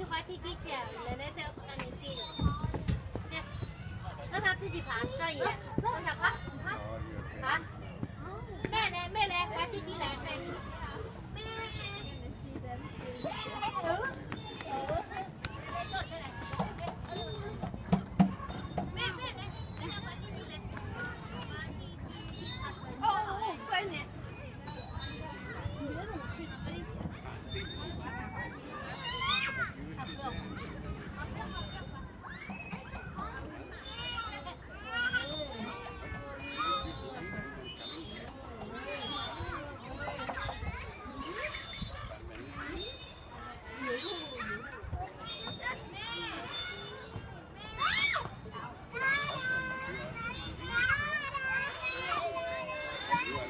去划地皮去，奶奶在让你记着。让他自己爬，这也让他爬，爬，爬，妹来妹来，划地皮来，对。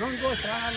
Don't go,